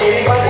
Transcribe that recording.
Anybody